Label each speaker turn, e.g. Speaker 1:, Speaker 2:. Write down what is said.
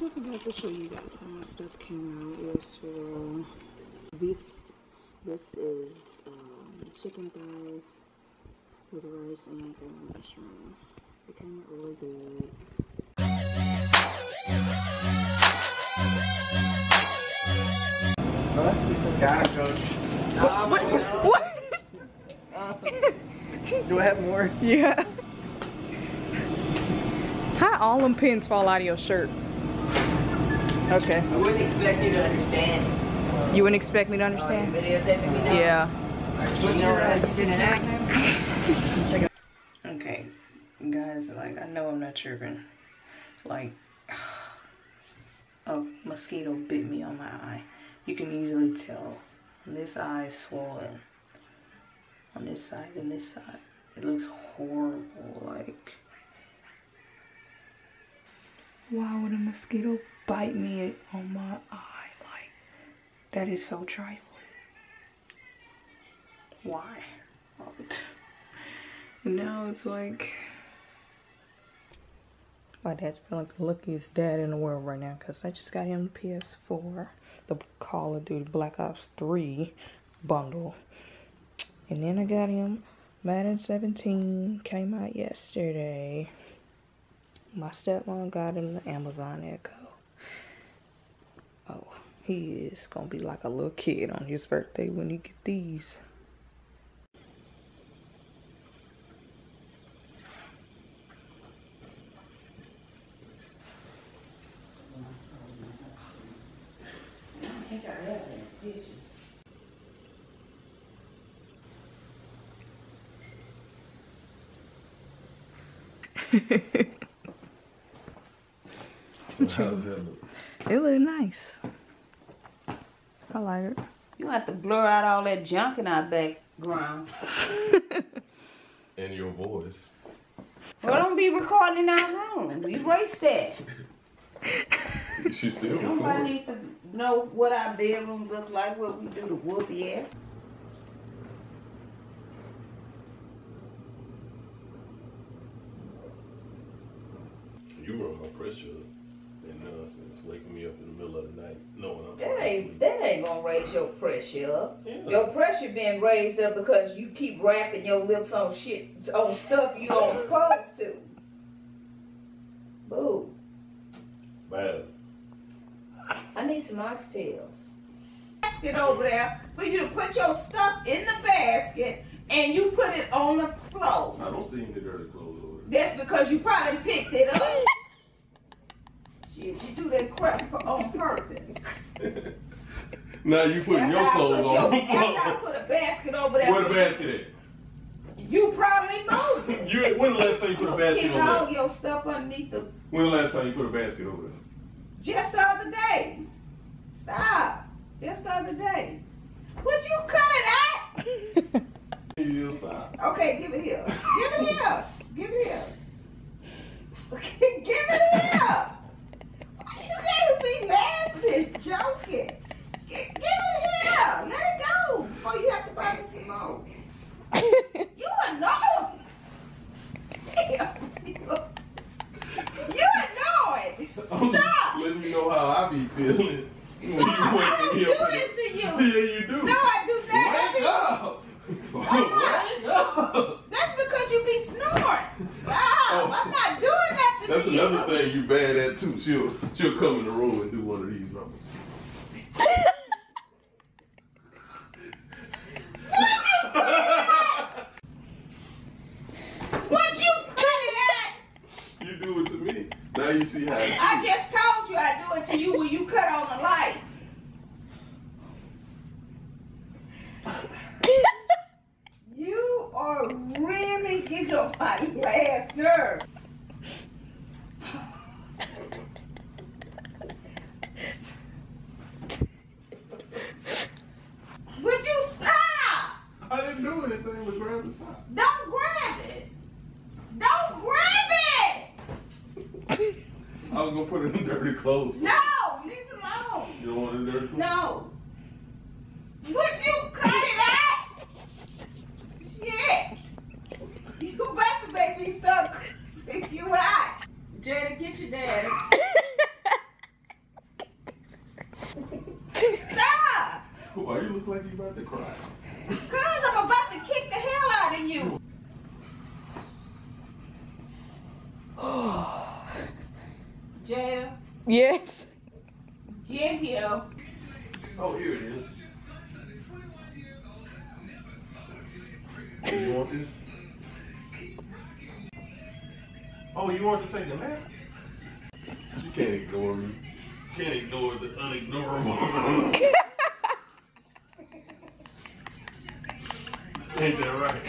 Speaker 1: I forgot to show you guys how my stuff came out yesterday. This this is um, chicken thighs with rice and green mushroom. It came out really good.
Speaker 2: Got coach.
Speaker 1: What?
Speaker 2: Do I have more?
Speaker 1: Yeah. How all them pins fall out of your shirt? Okay.
Speaker 3: I wouldn't expect you to understand.
Speaker 1: You wouldn't expect me to understand?
Speaker 3: you videotaping me now?
Speaker 1: Yeah.
Speaker 2: What's your uh, sin and act?
Speaker 1: Okay, guys, like I know I'm not tripping. Like a mosquito bit me on my eye. You can easily tell. This eye is swollen. On this side and this side. It looks horrible, like Wow, what a mosquito bite me on my eye? Like that is so trifling. Why? now it's like my dad's feeling like the luckiest dad in the world right now because I just got him the PS4, the Call of Duty Black Ops 3 bundle. And then I got him Madden 17, came out yesterday. My stepmom got him the Amazon Echo. Oh, he is gonna be like a little kid on his birthday when he get these.
Speaker 4: So how's that look?
Speaker 1: It look nice. I like it.
Speaker 3: You have to blur out all that junk in our background.
Speaker 4: And your voice.
Speaker 3: Well, don't be recording in our room. Erase that.
Speaker 4: She's still
Speaker 3: Nobody
Speaker 4: recording.
Speaker 3: needs to know what our bedroom look like, what we do to whoop yeah.
Speaker 4: You run my pressure up. And nonsense, waking me up in the middle of the night, knowing I'm
Speaker 3: That ain't that ain't gonna raise your pressure up.
Speaker 4: Yeah.
Speaker 3: Your pressure being raised up because you keep wrapping your lips on shit on stuff you aren't supposed to. Boo.
Speaker 4: Bad.
Speaker 3: I need some oxtails. Basket over there for you to put your stuff in the basket and you put it on the floor.
Speaker 4: I don't see any dirty clothes over there.
Speaker 3: That's because you probably picked it up. Shit, you do that crap on purpose.
Speaker 4: now you putting your clothes
Speaker 3: put
Speaker 4: on
Speaker 3: your- I put a basket over there.
Speaker 4: Where the basket
Speaker 3: You You probably moved
Speaker 4: at?
Speaker 3: it.
Speaker 4: You, when the last time you put a basket
Speaker 3: Keep
Speaker 4: over
Speaker 3: all
Speaker 4: there?
Speaker 3: your stuff underneath the
Speaker 4: When the last time you put a basket over there?
Speaker 3: just the other day. Stop. Just the other day. Would you cut it out? Okay, give it here. Give it here. Give it here. Okay, give it here. Why you gotta be mad for this joking? Gi- Give it here. Let it go before you have to buy me some more. You annoying. Damn. You, you annoying.
Speaker 4: I'm just
Speaker 3: Stop.
Speaker 4: letting you know how I be feeling. When you.
Speaker 3: I
Speaker 4: waking
Speaker 3: don't
Speaker 4: me up
Speaker 3: do
Speaker 4: in
Speaker 3: this to you.
Speaker 4: Yeah, you do.
Speaker 3: No, I do not.
Speaker 4: Wake up! Wake up!
Speaker 3: That's because you be snoring. Stop.
Speaker 4: Oh.
Speaker 3: I'm not doing
Speaker 4: That's
Speaker 3: to you.
Speaker 4: That's another thing you bad at too. She'll she'll come in the room and do one of these numbers.
Speaker 3: What you cut it at?
Speaker 4: you do it to me. Now you see how.
Speaker 3: I just you I do it to you when you cut on the light. You are really getting on my last nerve. Would you stop?
Speaker 4: I didn't do anything but grab the sock.
Speaker 3: Don't
Speaker 4: I was gonna put it in dirty clothes.
Speaker 3: No, leave it alone.
Speaker 4: You don't want it in dirty clothes?
Speaker 3: No. Would you cut it out? Shit. You about to make me stuck. you act. Jada, get your dad. Stop!
Speaker 4: Why you look like you about to cry?
Speaker 3: Cause I'm about to kick the hell out of you. Jail,
Speaker 1: Yes.
Speaker 3: get here.
Speaker 4: Oh, here it is. You want this? Oh, you want to take a nap? You can't ignore me. Can't ignore the unignorable. Ain't that right?